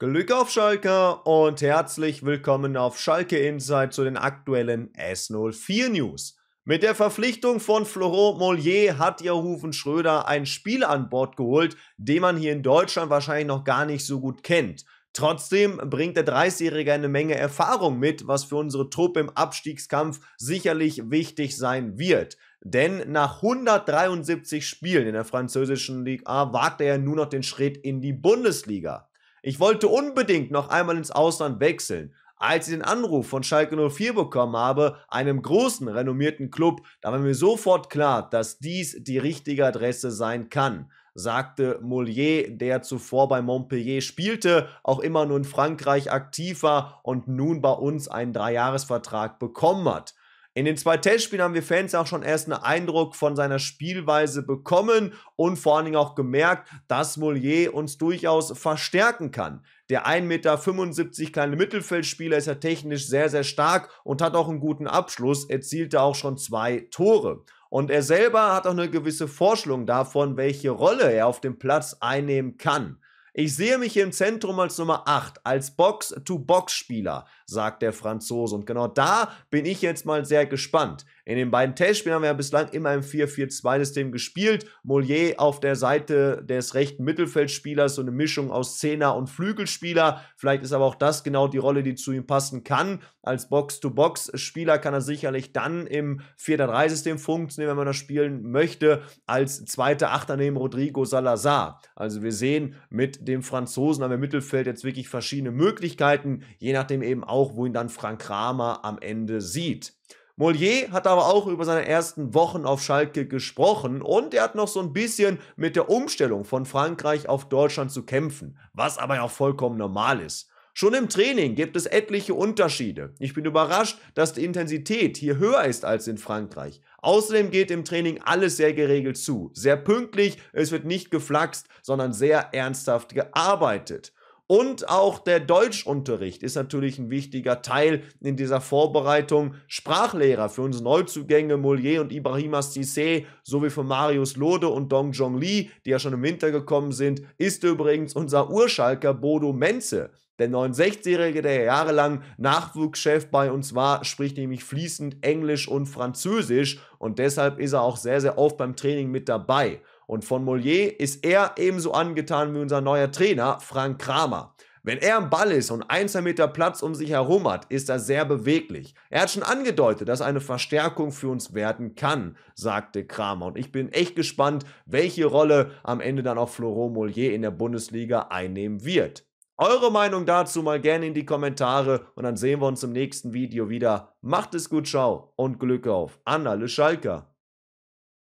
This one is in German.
Glück auf Schalke und herzlich willkommen auf Schalke Insight zu den aktuellen S04 News. Mit der Verpflichtung von Florent Mollier hat Johufen Schröder ein Spiel an Bord geholt, den man hier in Deutschland wahrscheinlich noch gar nicht so gut kennt. Trotzdem bringt der 30-Jährige eine Menge Erfahrung mit, was für unsere Truppe im Abstiegskampf sicherlich wichtig sein wird. Denn nach 173 Spielen in der französischen Ligue A wagt er ja nur noch den Schritt in die Bundesliga. Ich wollte unbedingt noch einmal ins Ausland wechseln. Als ich den Anruf von Schalke 04 bekommen habe, einem großen, renommierten Club, da war mir sofort klar, dass dies die richtige Adresse sein kann, sagte Mollier, der zuvor bei Montpellier spielte, auch immer nur in Frankreich aktiv war und nun bei uns einen Dreijahresvertrag bekommen hat. In den zwei Testspielen haben wir Fans auch schon erst einen Eindruck von seiner Spielweise bekommen und vor allen Dingen auch gemerkt, dass Mollier uns durchaus verstärken kann. Der 1,75 Meter kleine Mittelfeldspieler ist ja technisch sehr, sehr stark und hat auch einen guten Abschluss, erzielte auch schon zwei Tore. Und er selber hat auch eine gewisse Vorstellung davon, welche Rolle er auf dem Platz einnehmen kann. Ich sehe mich im Zentrum als Nummer 8, als Box-to-Box-Spieler, sagt der Franzose. Und genau da bin ich jetzt mal sehr gespannt. In den beiden Testspielen haben wir ja bislang immer im 4-4-2-System gespielt. Mollier auf der Seite des rechten Mittelfeldspielers, so eine Mischung aus Zehner und Flügelspieler. Vielleicht ist aber auch das genau die Rolle, die zu ihm passen kann. Als Box-to-Box-Spieler kann er sicherlich dann im 4-3-System funktionieren, wenn man das spielen möchte, als zweiter Achter neben Rodrigo Salazar. Also wir sehen, mit dem Franzosen am Mittelfeld jetzt wirklich verschiedene Möglichkeiten, je nachdem eben auch, wo ihn dann Frank Kramer am Ende sieht. Mollier hat aber auch über seine ersten Wochen auf Schalke gesprochen und er hat noch so ein bisschen mit der Umstellung von Frankreich auf Deutschland zu kämpfen, was aber ja auch vollkommen normal ist. Schon im Training gibt es etliche Unterschiede. Ich bin überrascht, dass die Intensität hier höher ist als in Frankreich. Außerdem geht im Training alles sehr geregelt zu, sehr pünktlich, es wird nicht geflaxt, sondern sehr ernsthaft gearbeitet. Und auch der Deutschunterricht ist natürlich ein wichtiger Teil in dieser Vorbereitung. Sprachlehrer für unsere Neuzugänge Molier und Ibrahima Cissé sowie für Marius Lode und Dong Jong Lee, die ja schon im Winter gekommen sind, ist übrigens unser Urschalker Bodo Menze. Der 69-Jährige, der jahrelang Nachwuchschef bei uns war, spricht nämlich fließend Englisch und Französisch und deshalb ist er auch sehr, sehr oft beim Training mit dabei. Und von Mollier ist er ebenso angetan wie unser neuer Trainer, Frank Kramer. Wenn er am Ball ist und ein, zwei Meter Platz um sich herum hat, ist er sehr beweglich. Er hat schon angedeutet, dass eine Verstärkung für uns werden kann, sagte Kramer. Und ich bin echt gespannt, welche Rolle am Ende dann auch Florent Mollier in der Bundesliga einnehmen wird. Eure Meinung dazu mal gerne in die Kommentare und dann sehen wir uns im nächsten Video wieder. Macht es gut, ciao und Glück auf an alle Schalker.